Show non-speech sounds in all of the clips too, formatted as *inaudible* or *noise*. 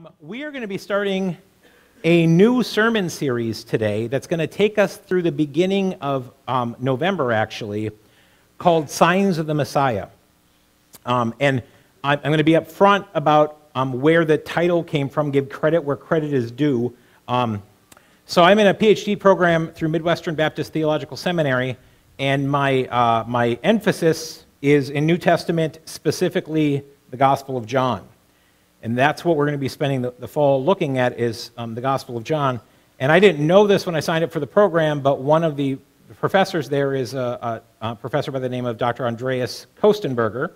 Um, we are going to be starting a new sermon series today that's going to take us through the beginning of um, November, actually, called Signs of the Messiah. Um, and I'm, I'm, going to be up front about um, where the title came from, give credit where credit is due. Um, so I'm in a PhD program through Midwestern Baptist Theological Seminary, and my, uh, my emphasis is in New Testament, specifically the Gospel of John. And that's what we're going to be spending the, the fall looking at is um, the Gospel of John. And I didn't know this when I signed up for the program, but one of the professors there is a, a, a professor by the name of Dr. Andreas Kostenberger,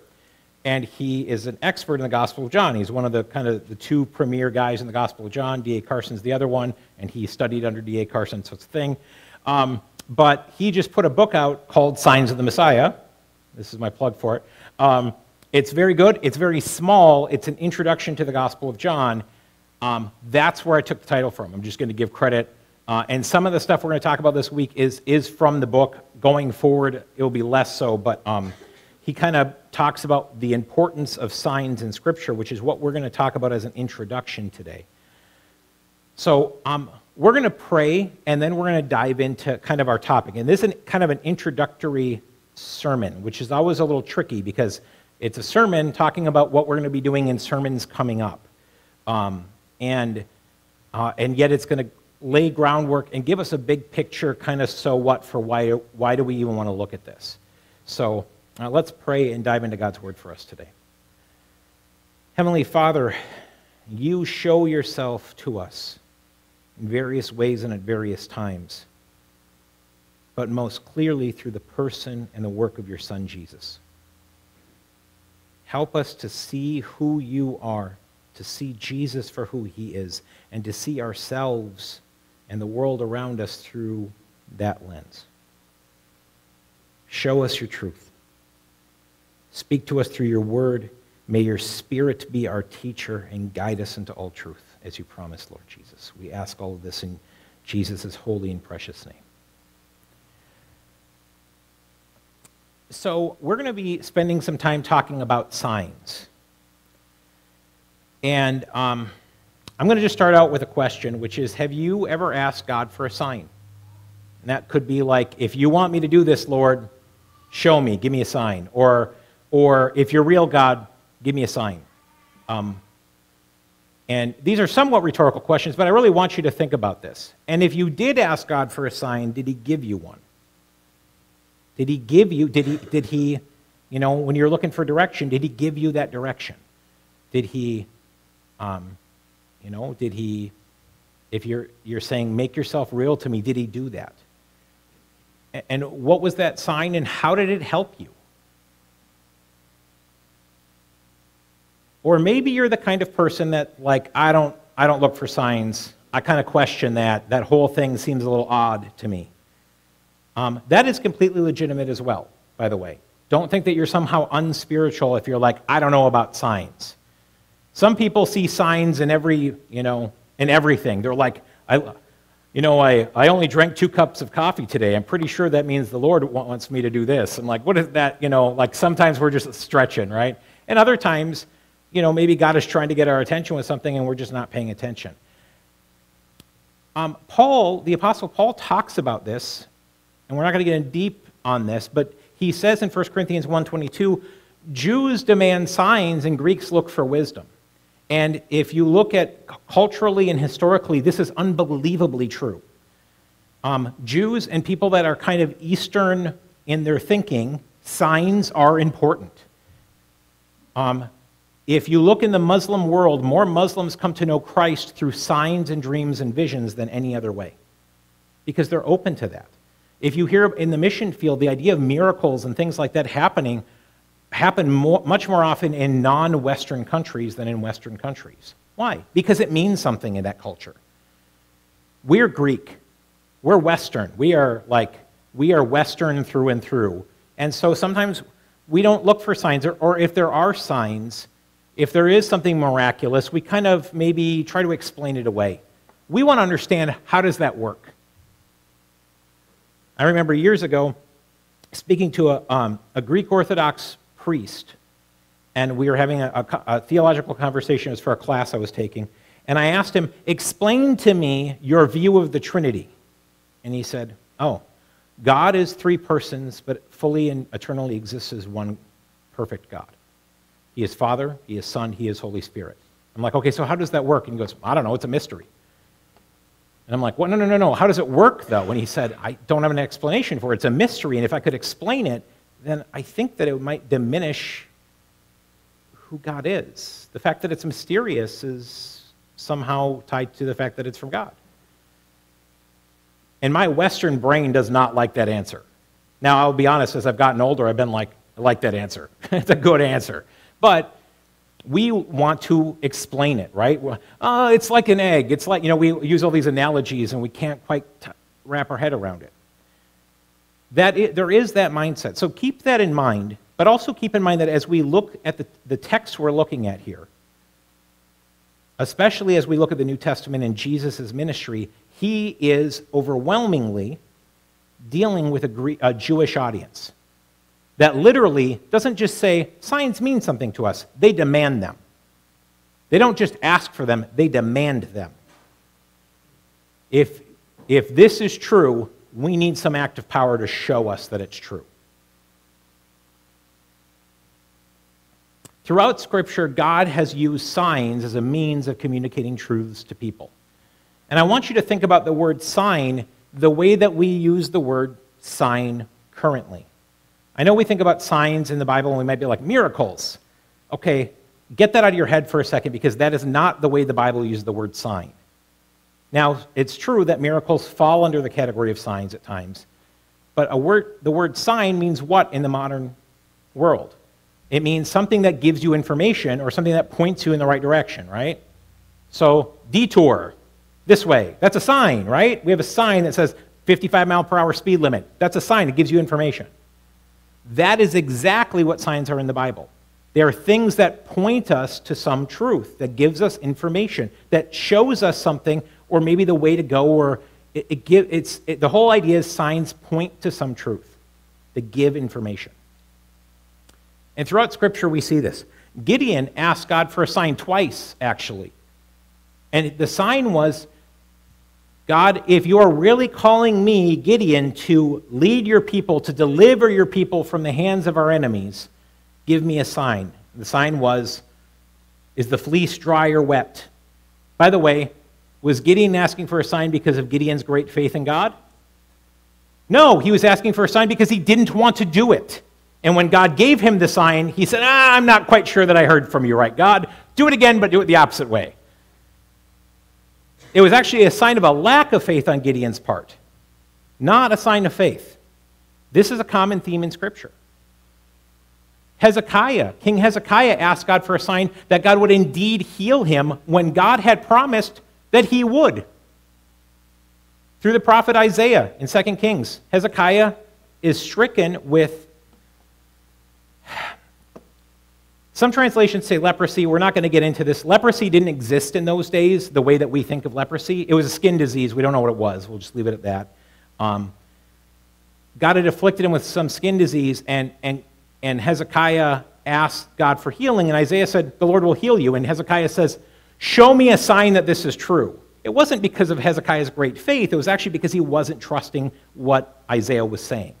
and he is an expert in the Gospel of John. He's one of the kind of the two premier guys in the Gospel of John. D.A. Carson's the other one, and he studied under D.A. Carson, so it's a thing. Um, but he just put a book out called Signs of the Messiah. This is my plug for it. Um, it's very good. It's very small. It's an introduction to the Gospel of John. Um, that's where I took the title from. I'm just going to give credit. Uh, and some of the stuff we're going to talk about this week is, is from the book. Going forward, it will be less so, but um, he kind of talks about the importance of signs in Scripture, which is what we're going to talk about as an introduction today. So um, we're going to pray, and then we're going to dive into kind of our topic. And this is kind of an introductory sermon, which is always a little tricky because it's a sermon talking about what we're going to be doing in sermons coming up. Um, and, uh, and yet it's going to lay groundwork and give us a big picture, kind of so what for why, why do we even want to look at this. So uh, let's pray and dive into God's word for us today. Heavenly Father, you show yourself to us in various ways and at various times, but most clearly through the person and the work of your Son, Jesus. Help us to see who you are, to see Jesus for who he is, and to see ourselves and the world around us through that lens. Show us your truth. Speak to us through your word. May your spirit be our teacher and guide us into all truth, as you promised, Lord Jesus. We ask all of this in Jesus' holy and precious name. So, we're going to be spending some time talking about signs. And um, I'm going to just start out with a question, which is Have you ever asked God for a sign? And that could be like, If you want me to do this, Lord, show me, give me a sign. Or, or if you're real, God, give me a sign. Um, and these are somewhat rhetorical questions, but I really want you to think about this. And if you did ask God for a sign, did He give you one? Did he give you, did he, did he, you know, when you're looking for direction, did he give you that direction? Did he, um, you know, did he, if you're, you're saying, make yourself real to me, did he do that? And what was that sign and how did it help you? Or maybe you're the kind of person that, like, I don't, I don't look for signs. I kind of question that. That whole thing seems a little odd to me. Um, that is completely legitimate as well, by the way. Don't think that you're somehow unspiritual if you're like, I don't know about signs. Some people see signs in every, you know, in everything. They're like, I, you know, I, I only drank two cups of coffee today. I'm pretty sure that means the Lord wants me to do this. I'm like, what is that? You know, like sometimes we're just stretching, right? And other times, you know, maybe God is trying to get our attention with something and we're just not paying attention. Um, Paul, the Apostle Paul, talks about this and we're not going to get in deep on this, but he says in 1 Corinthians 1.22, Jews demand signs and Greeks look for wisdom. And if you look at culturally and historically, this is unbelievably true. Um, Jews and people that are kind of Eastern in their thinking, signs are important. Um, if you look in the Muslim world, more Muslims come to know Christ through signs and dreams and visions than any other way because they're open to that. If you hear in the mission field the idea of miracles and things like that happening, happen more, much more often in non Western countries than in Western countries. Why? Because it means something in that culture. We're Greek. We're Western. We are like, we are Western through and through. And so sometimes we don't look for signs, or, or if there are signs, if there is something miraculous, we kind of maybe try to explain it away. We want to understand how does that work? I remember years ago speaking to a, um, a Greek Orthodox priest, and we were having a, a, a, theological conversation. It was for a class I was taking. And I asked him, Explain to me your view of the Trinity. And he said, Oh, God is three persons, but fully and eternally exists as one perfect God. He is Father, He is Son, He is Holy Spirit. I'm like, okay, so how does that work? And he goes, I don't know, it's a mystery. And I'm like, well, no, no, no, no. How does it work, though? And he said, I don't have an explanation for it. It's a mystery. And if I could explain it, then I think that it might diminish who God is. The fact that it's mysterious is somehow tied to the fact that it's from God. And my Western brain does not like that answer. Now, I'll be honest, as I've gotten older, I've been like, I like that answer. *laughs* it's a good answer. But we want to explain it, right? Oh, it's like an egg. It's like, you know, we use all these analogies and we can't quite wrap our head around it. That it, there is that mindset. So keep that in mind, but also keep in mind that as we look at the, the text we're looking at here, especially as we look at the New Testament and Jesus' ministry, he is overwhelmingly dealing with a, a Jewish audience that literally doesn't just say, signs mean something to us, they demand them. They don't just ask for them, they demand them. If, if this is true, we need some active power to show us that it's true. Throughout Scripture, God has used signs as a means of communicating truths to people. And I want you to think about the word sign the way that we use the word sign currently. I know we think about signs in the Bible and we might be like miracles. Okay, get that out of your head for a second because that is not the way the Bible uses the word sign. Now, it's true that miracles fall under the category of signs at times, but a word, the word sign means what in the modern world? It means something that gives you information or something that points you in the right direction, right? So, detour, this way, that's a sign, right? We have a sign that says 55 mile per hour speed limit. That's a sign, it gives you information. That is exactly what signs are in the Bible. They are things that point us to some truth, that gives us information, that shows us something, or maybe the way to go, or it, it give, it's, it, the whole idea is signs point to some truth, they give information. And throughout Scripture, we see this. Gideon asked God for a sign twice, actually. And the sign was God, if you are really calling me, Gideon, to lead your people, to deliver your people from the hands of our enemies, give me a sign. The sign was, Is the fleece dry or wet? By the way, was Gideon asking for a sign because of Gideon's great faith in God? No, he was asking for a sign because he didn't want to do it. And when God gave him the sign, he said, ah, I'm not quite sure that I heard from you right, God. Do it again, but do it the opposite way. It was actually a sign of a lack of faith on Gideon's part, not a sign of faith. This is a common theme in Scripture. Hezekiah, King Hezekiah asked God for a sign that God would indeed heal him when God had promised that he would. Through the prophet Isaiah in 2 Kings, Hezekiah is stricken with Some translations say leprosy. We're not going to get into this. Leprosy didn't exist in those days the way that we think of leprosy. It was a skin disease. We don't know what it was. We'll just leave it at that. Um, God had afflicted him with some skin disease, and, and, and Hezekiah asked God for healing, and Isaiah said, The Lord will heal you. And Hezekiah says, Show me a sign that this is true. It wasn't because of Hezekiah's great faith, it was actually because he wasn't trusting what Isaiah was saying.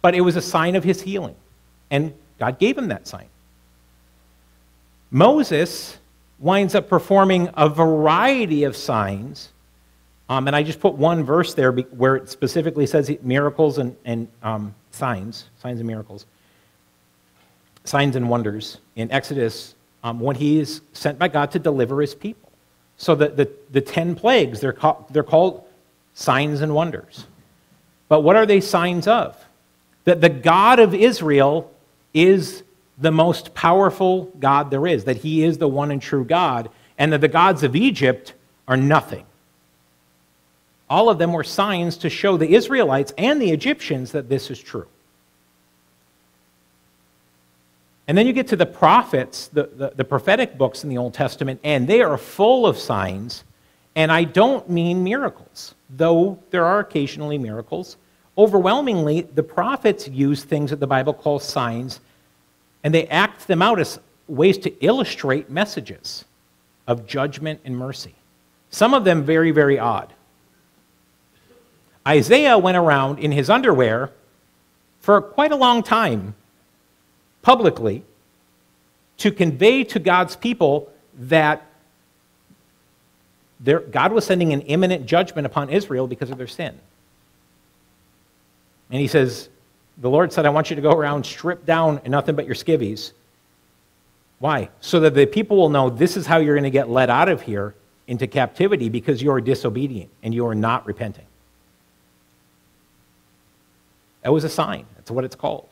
But it was a sign of his healing, and God gave him that sign. Moses winds up performing a variety of signs. Um, and I just put one verse there where it specifically says miracles and, and um, signs, signs and miracles, signs and wonders in Exodus um, when he is sent by God to deliver his people. So the, the, the 10 plagues, they're, they're called signs and wonders. But what are they signs of? That the God of Israel is the most powerful God there is, that he is the one and true God, and that the gods of Egypt are nothing. All of them were signs to show the Israelites and the Egyptians that this is true. And then you get to the prophets, the, the, the, prophetic books in the Old Testament, and they are full of signs. And I don't mean miracles, though there are occasionally miracles. Overwhelmingly, the prophets use things that the Bible calls signs and they act them out as ways to illustrate messages. of judgment and mercy. Some of them very, very odd. Isaiah went around in his underwear for quite a long time publicly to convey to God's people that there, God was sending an imminent judgment upon Israel because of their sin. And he says, The Lord said, I want you to go around stripped down and nothing but your skivvies. Why? So that the people will know this is how you're going to get led out of here into captivity because you are disobedient and you are not repenting. That was a sign. That's what it's called.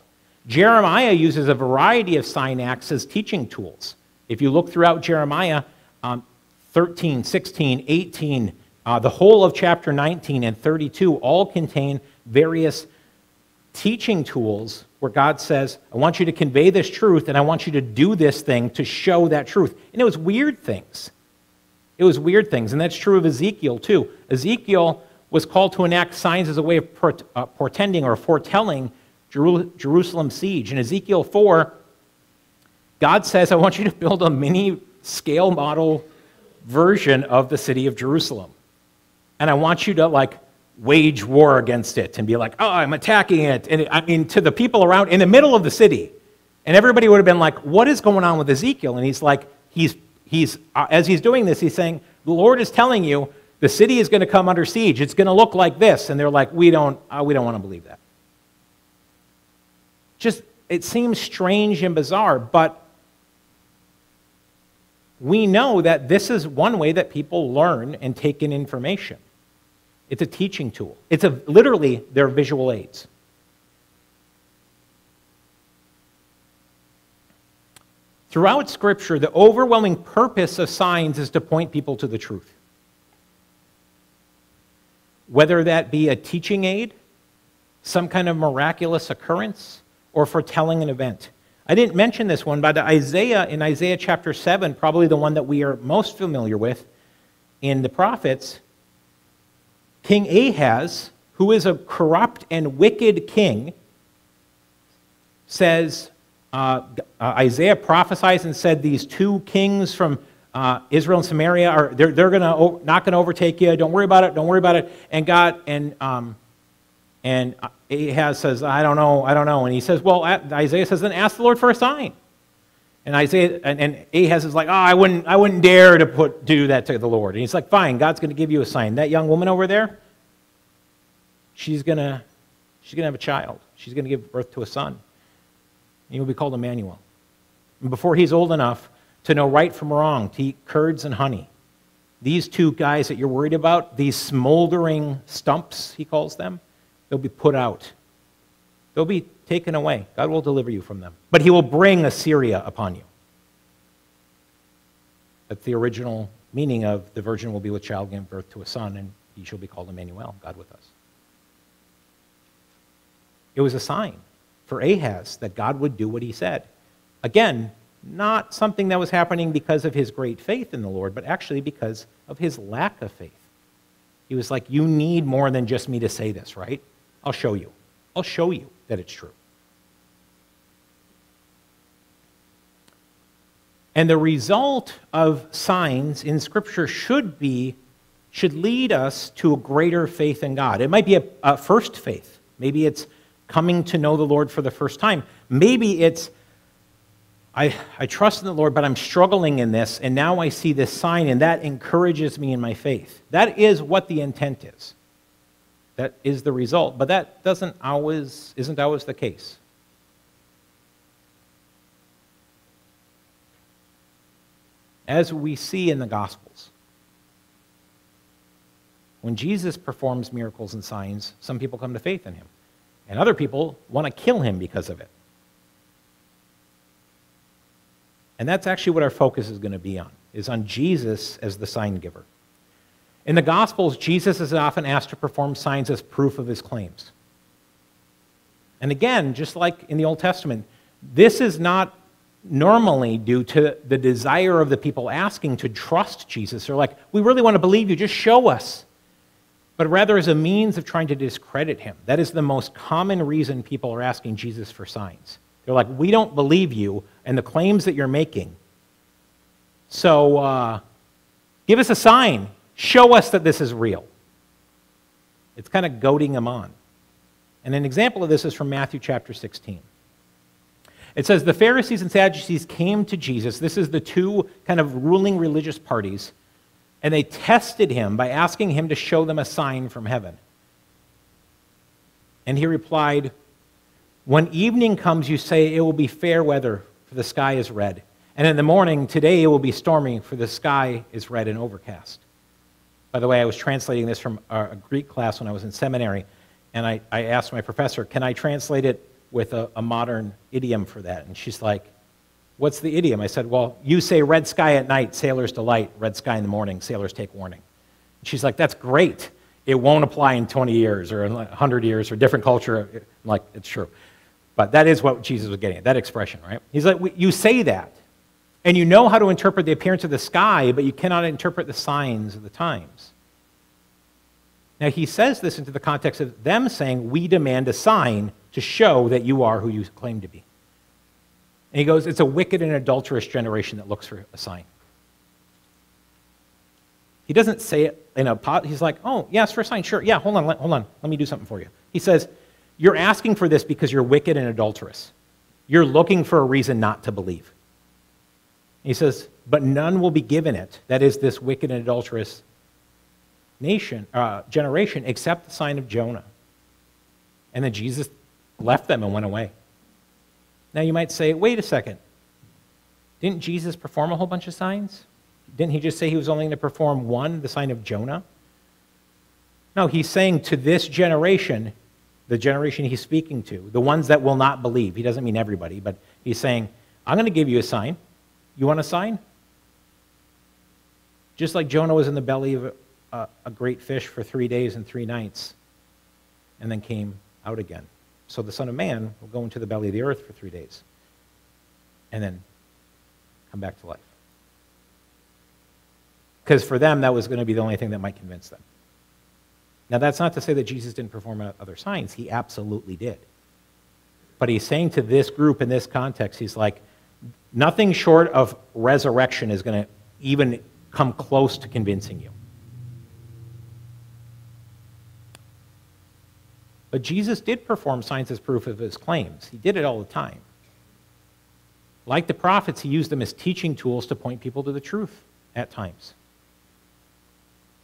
Jeremiah uses a variety of sign acts as teaching tools. If you look throughout Jeremiah um, 13, 16, 18, uh, the whole of chapter 19 and 32 all contain various teaching tools where God says, I want you to convey this truth and I want you to do this thing to show that truth. And it was weird things. It was weird things. And that's true of Ezekiel too. Ezekiel was called to enact signs as a way of uh, portending or foretelling Jerusalem siege. In Ezekiel 4, God says, I want you to build a mini scale model version of the city of Jerusalem. And I want you to like wage war against it and be like, oh, I'm attacking it. And I mean, to the people around in the middle of the city. And everybody would have been like, what is going on with Ezekiel? And he's like, he's, he's, uh, as he's doing this, he's saying, the Lord is telling you the city is going to come under siege. It's going to look like this. And they're like, we don't, uh, we don't want to believe that. Just, it seems strange and bizarre, but we know that this is one way that people learn and take in information. It's a teaching tool. It's a, literally their visual aids. Throughout Scripture, the overwhelming purpose of signs is to point people to the truth. Whether that be a teaching aid, some kind of miraculous occurrence, or foretelling an event. I didn't mention this one, but Isaiah, in Isaiah chapter 7, probably the one that we are most familiar with in the prophets, King Ahaz, who is a corrupt and wicked king, says, uh, uh, Isaiah prophesies and said, These two kings from uh, Israel and Samaria are they're, they're gonna not going to overtake you. Don't worry about it. Don't worry about it. And God and um, and Ahaz says, I don't know, I don't know. And he says, Well, Isaiah says, then ask the Lord for a sign. And Isaiah and, and Ahaz is like, Oh, I wouldn't, I wouldn't dare to put do that to the Lord. And he's like, Fine, God's going to give you a sign. That young woman over there, she's gonna, she's gonna have a child. She's gonna give birth to a son. And he will be called Emmanuel. And before he's old enough to know right from wrong, to eat curds and honey, these two guys that you're worried about, these smoldering stumps, he calls them They'll be put out. They'll be taken away. God will deliver you from them. But he will bring Assyria upon you. That's the original meaning of the virgin will be with child, give birth to a son, and he shall be called Emmanuel, God with us. It was a sign for Ahaz that God would do what he said. Again, not something that was happening because of his great faith in the Lord, but actually because of his lack of faith. He was like, You need more than just me to say this, right? I'll show you. I'll show you that it's true. And the result of signs in Scripture should be, should lead us to a greater faith in God. It might be a, a, first faith. Maybe it's coming to know the Lord for the first time. Maybe it's, I, I trust in the Lord, but I'm struggling in this, and now I see this sign, and that encourages me in my faith. That is what the intent is. That is the result, but that doesn't always, isn't always the case. As we see in the Gospels, when Jesus performs miracles and signs, some people come to faith in him, and other people want to kill him because of it. And that's actually what our focus is going to be on, is on Jesus as the sign giver. In the Gospels, Jesus is often asked to perform signs as proof of his claims. And again, just like in the Old Testament, this is not normally due to the desire of the people asking to trust Jesus. They're like, we really want to believe you, just show us. But rather as a means of trying to discredit him. That is the most common reason people are asking Jesus for signs. They're like, we don't believe you and the claims that you're making. So, uh, Give us a sign. Show us that this is real. It's kind of goading them on. And an example of this is from Matthew chapter 16. It says, The Pharisees and Sadducees came to Jesus. This is the two kind of ruling religious parties. And they tested him by asking him to show them a sign from heaven. And he replied, When evening comes, you say it will be fair weather, for the sky is red. And in the morning, today it will be stormy, for the sky is red and overcast. By the way, I was translating this from a Greek class when I was in seminary, and I, I asked my professor, Can I translate it with a, a modern idiom for that? And she's like, What's the idiom? I said, Well, you say red sky at night, sailors delight, red sky in the morning, sailors take warning. And she's like, That's great. It won't apply in 20 years or 100 years or different culture. I'm like, it's true. But that is what Jesus was getting at, that expression, right? He's like, You say that, and you know how to interpret the appearance of the sky, but you cannot interpret the signs of the times. Now, he says this into the context of them saying, We demand a sign to show that you are who you claim to be. And he goes, It's a wicked and adulterous generation that looks for a sign. He doesn't say it in a pot. He's like, Oh, yes, for a sign. Sure. Yeah, hold on, hold on. Let me do something for you. He says, You're asking for this because you're wicked and adulterous. You're looking for a reason not to believe. He says, But none will be given it. That is, this wicked and adulterous nation, uh, generation except the sign of Jonah. And then Jesus left them and went away. Now you might say, wait a second. Didn't Jesus perform a whole bunch of signs? Didn't he just say he was only going to perform one, the sign of Jonah? No, he's saying to this generation, the generation he's speaking to, the ones that will not believe. He doesn't mean everybody, but he's saying, I'm going to give you a sign. You want a sign? Just like Jonah was in the belly of a, a great fish for three days and three nights and then came out again. So the Son of Man will go into the belly of the earth for three days and then come back to life. Because for them, that was going to be the only thing that might convince them. Now, that's not to say that Jesus didn't perform other signs. He absolutely did. But he's saying to this group in this context, he's like, nothing short of resurrection is going to even come close to convincing you. But Jesus did perform signs as proof of his claims. He did it all the time. Like the prophets, he used them as teaching tools to point people to the truth at times.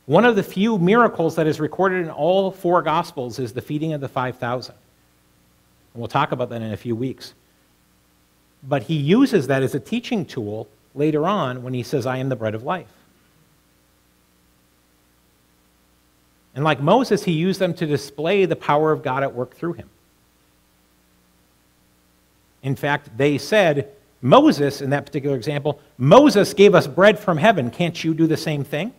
One of the few miracles that is recorded in all four Gospels is the feeding of the 5,000. And we'll talk about that in a few weeks. But he uses that as a teaching tool later on when he says, I am the bread of life. And like Moses, he used them to display the power of God at work through him. In fact, they said, Moses, in that particular example, Moses gave us bread from heaven. Can't you do the same thing?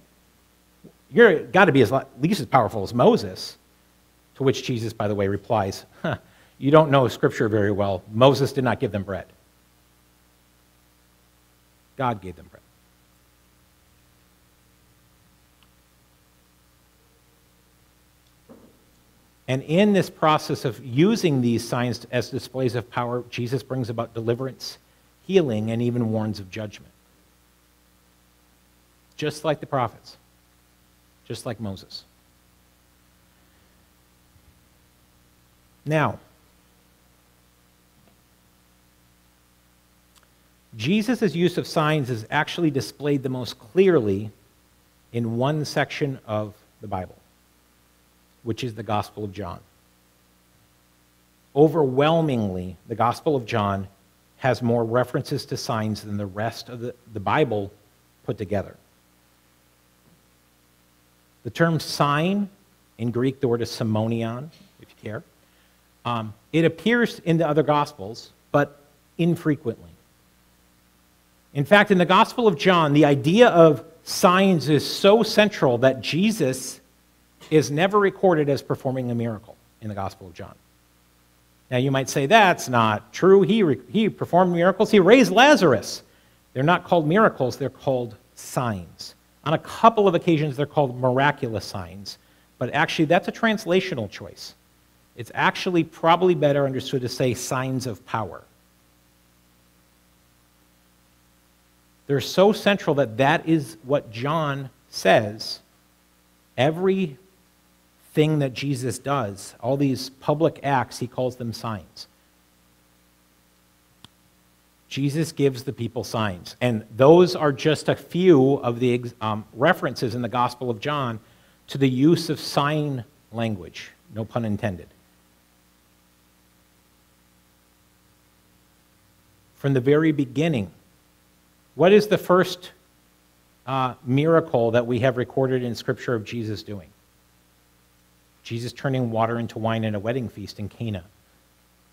You've got to be at least as powerful as Moses. To which Jesus, by the way, replies, huh, You don't know Scripture very well. Moses did not give them bread, God gave them bread. And in this process of using these signs as displays of power, Jesus brings about deliverance, healing, and even warns of judgment. Just like the prophets, just like Moses. Now, Jesus' use of signs is actually displayed the most clearly in one section of the Bible which is the Gospel of John. Overwhelmingly, the Gospel of John has more references to signs than the rest of the, the Bible put together. The term sign, in Greek, the word is semeion, if you care. Um, it appears in the other Gospels, but infrequently. In fact, in the Gospel of John, the idea of signs is so central that Jesus is never recorded as performing a miracle in the Gospel of John. Now, you might say that's not true. He, he performed miracles, he raised Lazarus. They're not called miracles, they're called signs. On a couple of occasions, they're called miraculous signs, but actually, that's a translational choice. It's actually probably better understood to say signs of power. They're so central that that is what John says. Every thing that Jesus does, all these public acts, he calls them signs. Jesus gives the people signs. And those are just a few of the um, references in the Gospel of John to the use of sign language, no pun intended. From the very beginning, what is the first uh, miracle that we have recorded in Scripture of Jesus doing? Jesus turning water into wine in a wedding feast in Cana.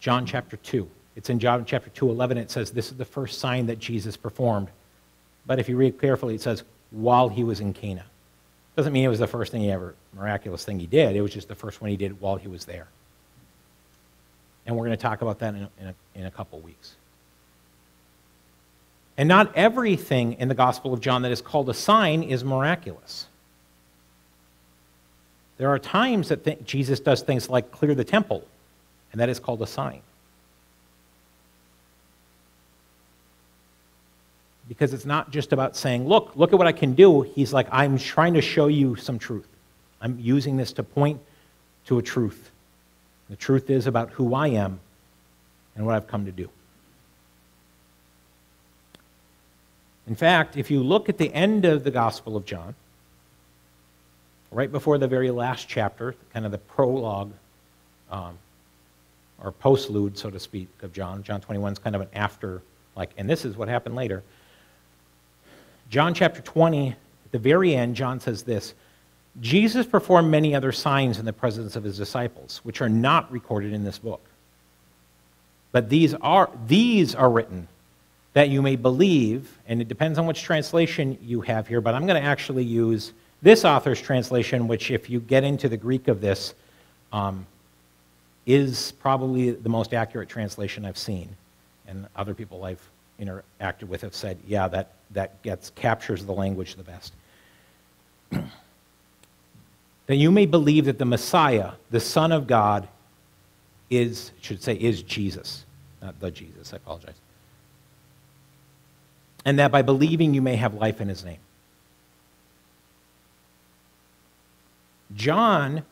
John chapter 2. It's in John chapter 2, 11. It says this is the first sign that Jesus performed. But if you read carefully, it says while he was in Cana. Doesn't mean it was the first thing he ever, miraculous thing he did. It was just the first one he did while he was there. And we're going to talk about that in a, in a, in a couple weeks. And not everything in the Gospel of John that is called a sign is miraculous. There are times that th- Jesus does things like clear the temple, and that is called a sign. because it's not just about saying, look, look at what I can do. He's like, I'm trying to show you some truth. I'm using this to point to a truth. The truth is about who I am and what I've come to do. In fact, if you look at the end of the Gospel of John, right before the very last chapter, kind of the prologue um, or postlude, so to speak, of John, John 21 is kind of an after, like, and this is what happened later. John chapter 20, at the very end, John says this Jesus performed many other signs in the presence of his disciples, which are not recorded in this book. But these are, these are written that you may believe, and it depends on which translation you have here, but I'm going to actually use this author's translation, which, if you get into the Greek of this, um, is probably the most accurate translation I've seen. And other people I've interacted with have said, yeah, that, that gets, captures the language the best. *clears throat* that you may believe that the Messiah, the Son of God, is, should say, is Jesus. Not the Jesus, I apologize. And that by believing you may have life in his name. John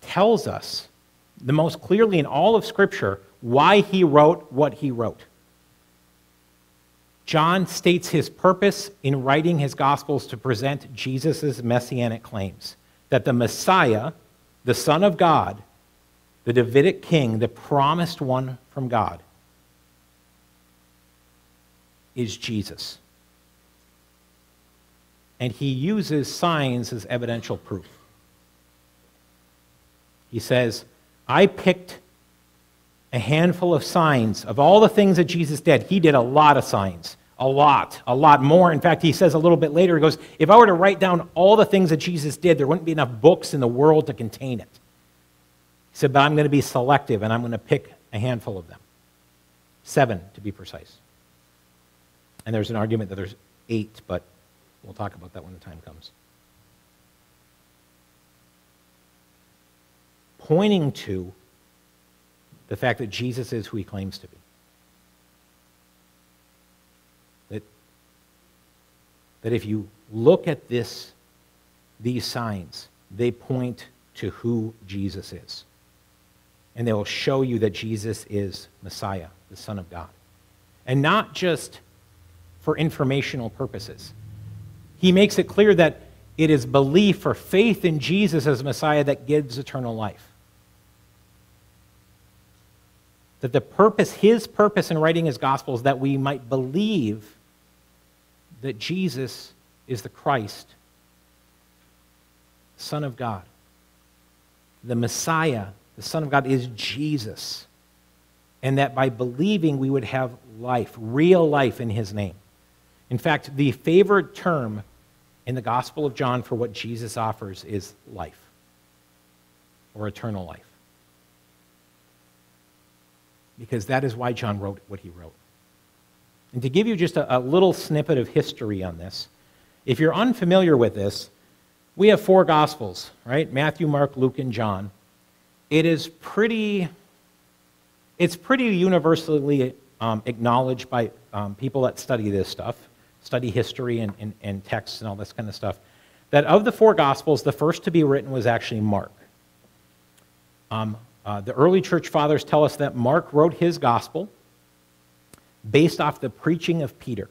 tells us the most clearly in all of Scripture why he wrote what he wrote. John states his purpose in writing his Gospels to present Jesus' messianic claims that the Messiah, the Son of God, the Davidic king, the promised one from God, is Jesus. And he uses signs as evidential proof. He says, I picked a handful of signs of all the things that Jesus did. He did a lot of signs. A lot, a lot more. In fact, he says a little bit later, he goes, If I were to write down all the things that Jesus did, there wouldn't be enough books in the world to contain it. He said, But I'm going to be selective and I'm going to pick a handful of them. Seven, to be precise. And there's an argument that there's eight, but we'll talk about that when the time comes. Pointing to the fact that Jesus is who he claims to be. That, that if you look at this, these signs, they point to who Jesus is. And they will show you that Jesus is Messiah, the Son of God. And not just for informational purposes. He makes it clear that it is belief or faith in Jesus as Messiah that gives eternal life. That the purpose, his purpose in writing his gospel is that we might believe that Jesus is the Christ, Son of God. The Messiah, the Son of God, is Jesus. And that by believing we would have life, real life in his name. In fact, the favored term in the Gospel of John for what Jesus offers is life or eternal life because that is why John wrote what he wrote. And to give you just a, a, little snippet of history on this, if you're unfamiliar with this, we have four Gospels, right? Matthew, Mark, Luke, and John. It is pretty, it's pretty universally um, acknowledged by um, people that study this stuff, study history and, and, and texts and all this kind of stuff, that of the four Gospels, the first to be written was actually Mark. Um, uh, the early church fathers tell us that Mark wrote his Gospel based off the preaching of Peter.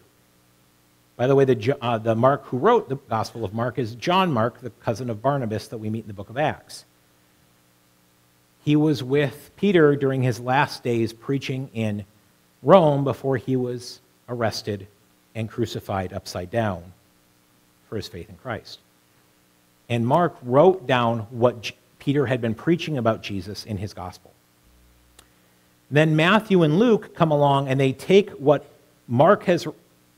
By the way, the, uh, the Mark who wrote the Gospel of Mark is John Mark, the cousin of Barnabas that we meet in the book of Acts. He was with Peter during his last days preaching in Rome before he was arrested and crucified upside down for his faith in Christ. And Mark wrote down what Peter had been preaching about Jesus in his gospel. Then Matthew and Luke come along and they take what Mark has,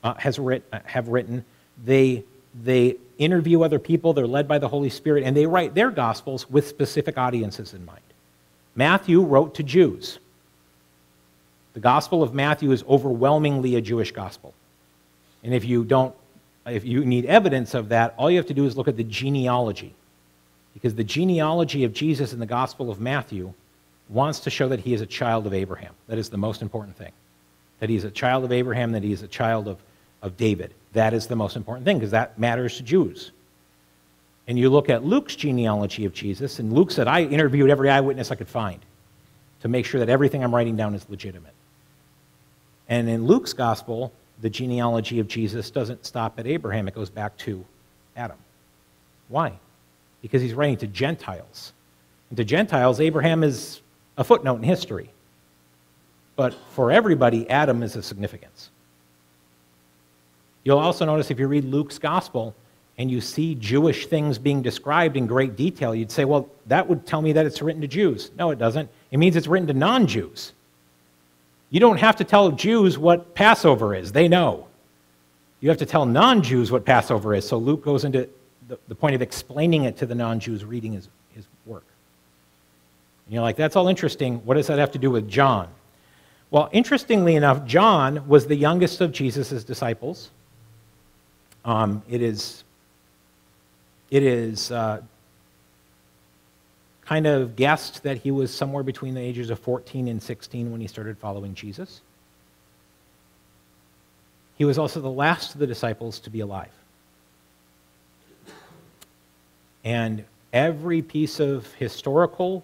uh, has writ, uh, have written, they, they interview other people, they're led by the Holy Spirit, and they write their gospels with specific audiences in mind. Matthew wrote to Jews. The Gospel of Matthew is overwhelmingly a Jewish gospel. And if you don't if you need evidence of that, all you have to do is look at the genealogy. Because the genealogy of Jesus in the Gospel of Matthew wants to show that he is a child of Abraham. That is the most important thing. That he is a child of Abraham, that he is a child of, of David. That is the most important thing because that matters to Jews. And you look at Luke's genealogy of Jesus, and Luke said, I interviewed every eyewitness I could find to make sure that everything I'm writing down is legitimate. And in Luke's gospel, the genealogy of Jesus doesn't stop at Abraham, it goes back to Adam. Why? Because he's writing to Gentiles. And to Gentiles, Abraham is a footnote in history. But for everybody, Adam is of significance. You'll also notice if you read Luke's gospel and you see Jewish things being described in great detail, you'd say, well, that would tell me that it's written to Jews. No, it doesn't. It means it's written to non Jews. You don't have to tell Jews what Passover is, they know. You have to tell non Jews what Passover is. So Luke goes into the, the point of explaining it to the non Jews reading his, his work. And you're like, that's all interesting. What does that have to do with John? Well, interestingly enough, John was the youngest of Jesus' disciples. Um, it is, it is uh, kind of guessed that he was somewhere between the ages of 14 and 16 when he started following Jesus. He was also the last of the disciples to be alive. And every piece of historical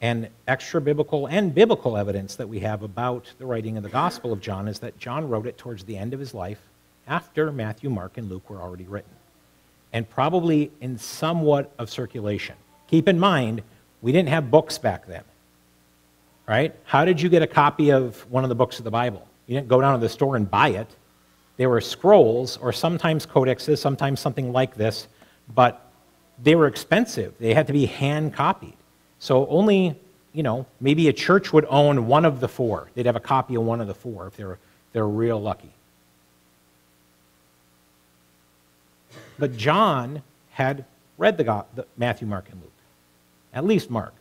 and extra biblical and biblical evidence that we have about the writing of the Gospel of John is that John wrote it towards the end of his life after Matthew, Mark, and Luke were already written, and probably in somewhat of circulation. Keep in mind, we didn't have books back then, right? How did you get a copy of one of the books of the Bible? You didn't go down to the store and buy it. They were scrolls or sometimes codexes, sometimes something like this, but they were expensive. They had to be hand copied. So only, you know, maybe a church would own one of the four. They'd have a copy of one of the four if they're, they're real lucky. But John had read the, the Matthew, Mark, and Luke at least Mark.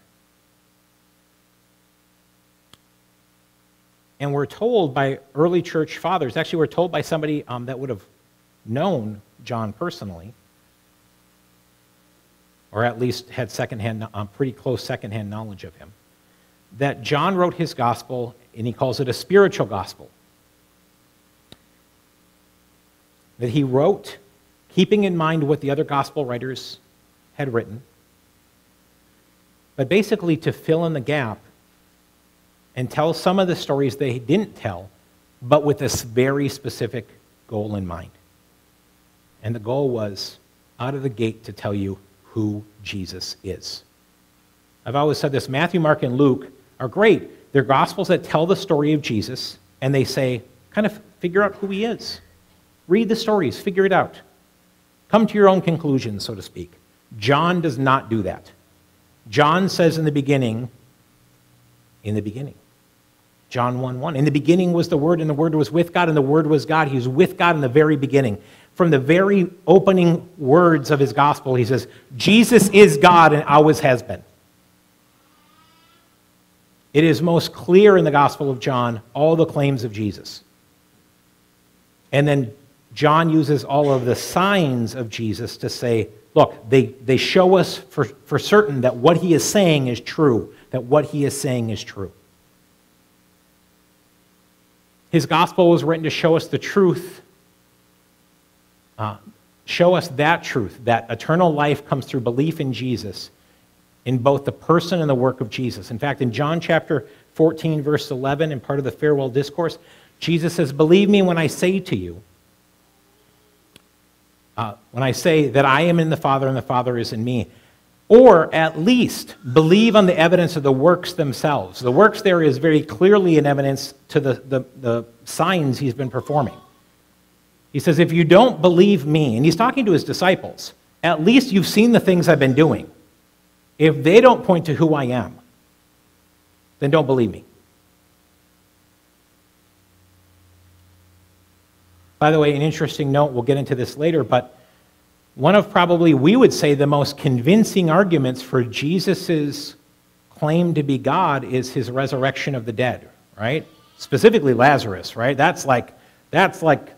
And we're told by early church fathers, actually, we're told by somebody um, that would have known John personally, or at least had secondhand, um, pretty close secondhand knowledge of him, that John wrote his gospel and he calls it a spiritual gospel. That he wrote, keeping in mind what the other gospel writers had written, but basically to fill in the gap and tell some of the stories they didn't tell, but with this very specific goal in mind. And the goal was out of the gate to tell you who Jesus is. I've always said this Matthew, Mark, and Luke are great. They're gospels that tell the story of Jesus, and they say, kind of figure out who he is. Read the stories, figure it out. Come to your own conclusions, so to speak. John does not do that. John says in the beginning, in the beginning. John 1 1. In the beginning was the Word, and the Word was with God, and the Word was God. He was with God in the very beginning. From the very opening words of his gospel, he says, Jesus is God and always has been. It is most clear in the Gospel of John all the claims of Jesus. And then John uses all of the signs of Jesus to say, look, they, they show us for, for certain that what he is saying is true, that what he is saying is true. His gospel was written to show us the truth, uh, show us that truth, that eternal life comes through belief in Jesus, in both the person and the work of Jesus. In fact, in John chapter 14, verse 11, in part of the farewell discourse, Jesus says, Believe me when I say to you, uh, when I say that I am in the Father and the Father is in me. Or at least believe on the evidence of the works themselves. The works there is very clearly an evidence to the, the, the signs he's been performing. He says, If you don't believe me, and he's talking to his disciples, at least you've seen the things I've been doing. If they don't point to who I am, then don't believe me. By the way, an interesting note, we'll get into this later, but one of probably, we would say, the most convincing arguments for Jesus' claim to be God is his resurrection of the dead, right? Specifically Lazarus, right? That's like, that's like,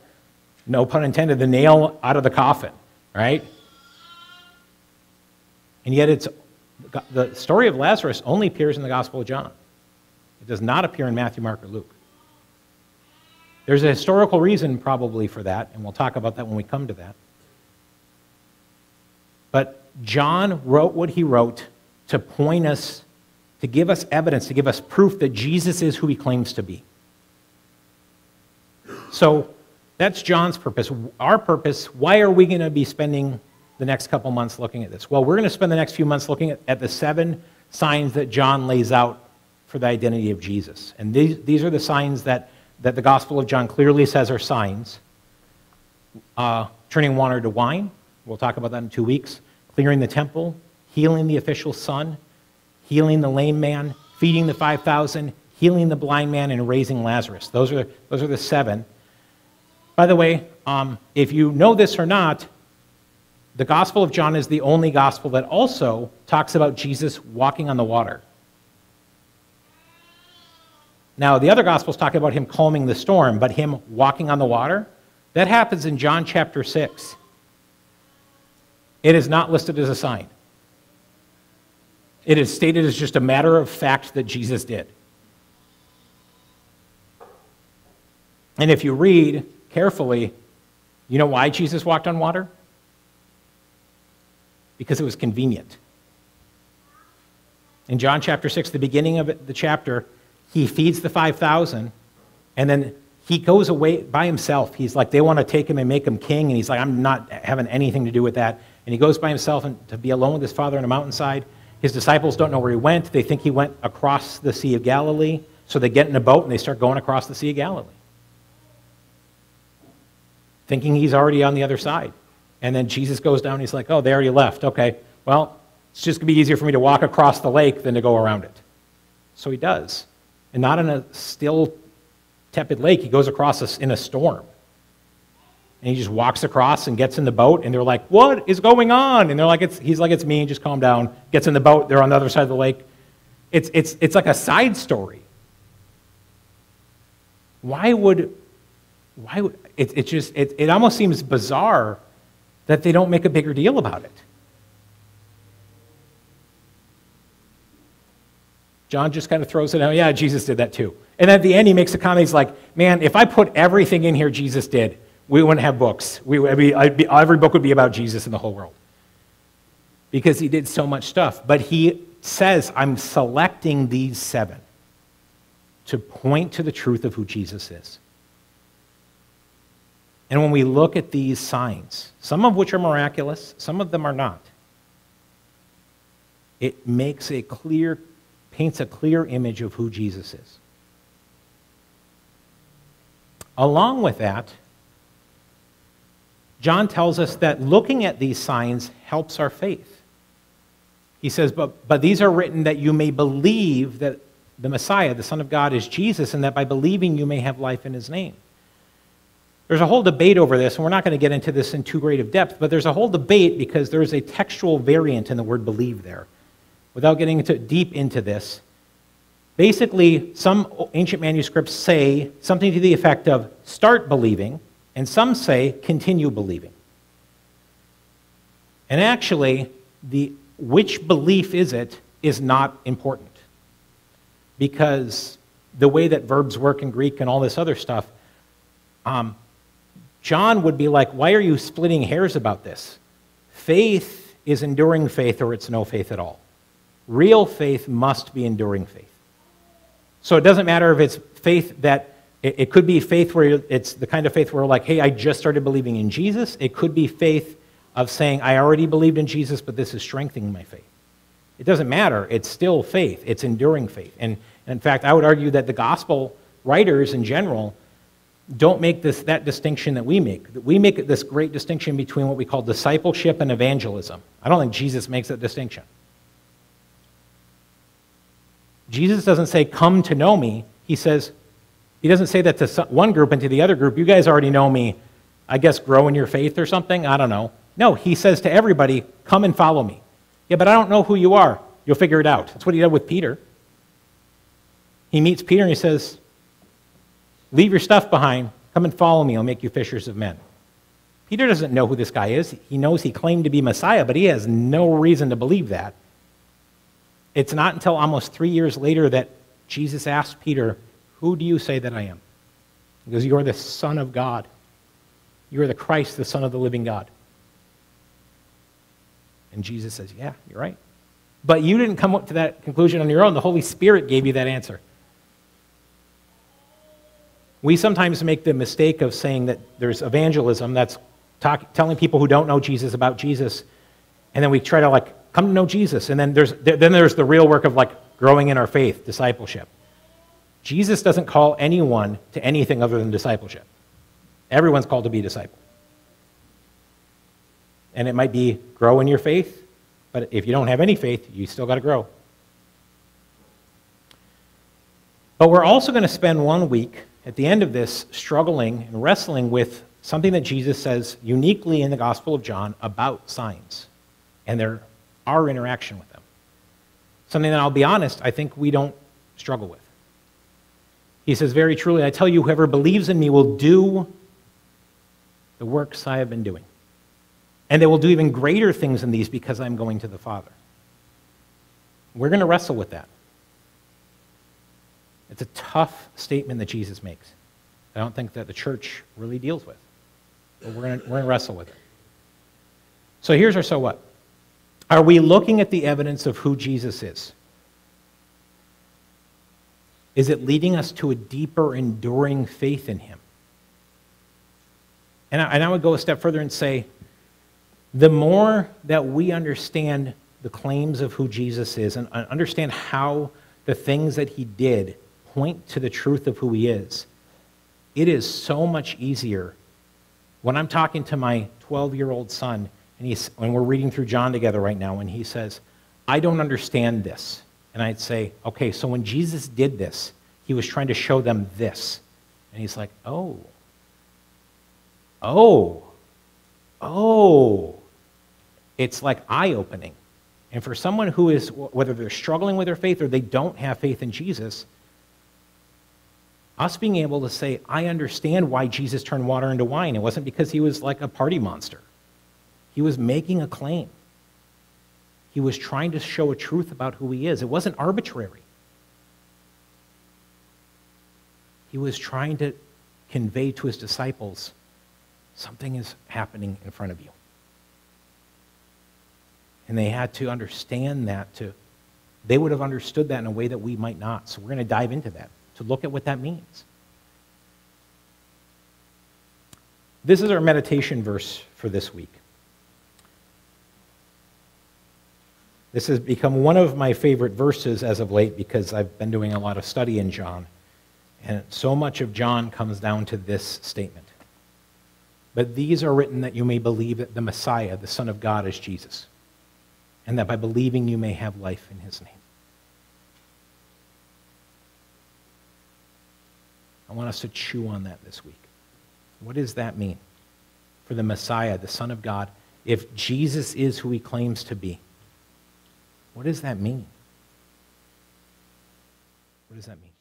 no pun intended, the nail out of the coffin, right? And yet it's, the story of Lazarus only appears in the Gospel of John. It does not appear in Matthew, Mark, or Luke. There's a historical reason probably for that, and we'll talk about that when we come to that. But John wrote what he wrote to point us, to give us evidence, to give us proof that Jesus is who he claims to be. So that's John's purpose. Our purpose, why are we going to be spending the next couple months looking at this? Well, we're going to spend the next few months looking at, at the seven signs that John lays out for the identity of Jesus. And these, these are the signs that that the Gospel of John clearly says are signs. Uh, turning water to wine, we'll talk about that in two weeks. Clearing the temple, healing the official son, healing the lame man, feeding the 5,000, healing the blind man, and raising Lazarus. Those are, those are the seven. By the way, um, if you know this or not, the Gospel of John is the only gospel that also talks about Jesus walking on the water. Now, the other Gospels talk about him calming the storm, but him walking on the water, that happens in John chapter 6. It is not listed as a sign. It is stated as just a matter of fact that Jesus did. And if you read carefully, you know why Jesus walked on water? Because it was convenient. In John chapter 6, the beginning of the chapter, he feeds the 5,000, and then he goes away by himself. He's like, they want to take him and make him king, and he's like, I'm not having anything to do with that. And he goes by himself and to be alone with his father on a mountainside. His disciples don't know where he went. They think he went across the Sea of Galilee. So they get in a boat and they start going across the Sea of Galilee, thinking he's already on the other side. And then Jesus goes down. He's like, oh, they already left. Okay, well, it's just going to be easier for me to walk across the lake than to go around it. So he does and not in a still, tepid lake. He goes across in a storm. And he just walks across and gets in the boat, and they're like, What is going on? And they're like, it's, He's like, It's me, just calm down. Gets in the boat, they're on the other side of the lake. It's, it's, it's like a side story. Why would, why would, it, it just, it, it almost seems bizarre that they don't make a bigger deal about it. John just kind of throws it out. Yeah, Jesus did that too. And at the end, he makes a comment. He's like, man, if I put everything in here Jesus did, we wouldn't have books. We would be, be, every book would be about Jesus in the whole world. Because he did so much stuff. But he says, I'm selecting these seven to point to the truth of who Jesus is. And when we look at these signs, some of which are miraculous, some of them are not, it makes a clear paints a clear image of who Jesus is. Along with that, John tells us that looking at these signs helps our faith. He says, but, but these are written that you may believe that the Messiah, the Son of God, is Jesus, and that by believing you may have life in his name. There's a whole debate over this, and we're not going to get into this in too great of depth, but there's a whole debate because there's a textual variant in the word believe there without getting into, deep into this, basically, some ancient manuscripts say something to the effect of start believing, and some say continue believing. And actually, the which belief is it is not important. Because the way that verbs work in Greek and all this other stuff, um, John would be like, Why are you splitting hairs about this? Faith is enduring faith or it's no faith at all. Real faith must be enduring faith. So it doesn't matter if it's faith that, it, could be faith where it's the kind of faith where, like, hey, I just started believing in Jesus. It could be faith of saying, I already believed in Jesus, but this is strengthening my faith. It doesn't matter. It's still faith, it's enduring faith. And, and in fact, I would argue that the gospel writers in general don't make this, that distinction that we make. We make this great distinction between what we call discipleship and evangelism. I don't think Jesus makes that distinction. Jesus doesn't say, Come to know me. He says, He doesn't say that to one group and to the other group, You guys already know me. I guess grow in your faith or something. I don't know. No, He says to everybody, Come and follow me. Yeah, but I don't know who you are. You'll figure it out. That's what He did with Peter. He meets Peter and he says, Leave your stuff behind. Come and follow me. I'll make you fishers of men. Peter doesn't know who this guy is. He knows he claimed to be Messiah, but he has no reason to believe that. It's not until almost three years later that Jesus asked Peter, Who do you say that I am? He goes, You are the Son of God. You are the Christ, the Son of the living God. And Jesus says, Yeah, you're right. But you didn't come up to that conclusion on your own. The Holy Spirit gave you that answer. We sometimes make the mistake of saying that there's evangelism, that's talk, telling people who don't know Jesus about Jesus, and then we try to like come to know Jesus. And then there's, then there's the real work of like growing in our faith, discipleship. Jesus doesn't call anyone to anything other than discipleship. Everyone's called to be a disciple. And it might be grow in your faith, but if you don't have any faith, you still got to grow. But we're also going to spend one week at the end of this struggling and wrestling with something that Jesus says uniquely in the Gospel of John about signs. And there our interaction with them. Something that I'll be honest, I think we don't struggle with. He says, Very truly, I tell you, whoever believes in me will do the works I have been doing. And they will do even greater things than these because I'm going to the Father. We're going to wrestle with that. It's a tough statement that Jesus makes. I don't think that the church really deals with. But we're going to, we're going to wrestle with it. So here's our so what. Are we looking at the evidence of who Jesus is? Is it leading us to a deeper, enduring faith in him? And I, and I would go a step further and say the more that we understand the claims of who Jesus is and understand how the things that he did point to the truth of who he is, it is so much easier. When I'm talking to my 12 year old son and, he's, and we're reading through John together right now, and he says, I don't understand this. And I'd say, okay, so when Jesus did this, he was trying to show them this. And he's like, oh, oh, oh. It's like eye opening. And for someone who is, whether they're struggling with their faith or they don't have faith in Jesus, us being able to say, I understand why Jesus turned water into wine. It wasn't because he was like a party monster. He was making a claim. He was trying to show a truth about who he is. It wasn't arbitrary. He was trying to convey to his disciples something is happening in front of you. And they had to understand that to they would have understood that in a way that we might not. So we're going to dive into that to look at what that means. This is our meditation verse for this week. This has become one of my favorite verses as of late because I've been doing a lot of study in John. And so much of John comes down to this statement. But these are written that you may believe that the Messiah, the Son of God, is Jesus, and that by believing you may have life in his name. I want us to chew on that this week. What does that mean for the Messiah, the Son of God, if Jesus is who he claims to be? What does that mean? What does that mean?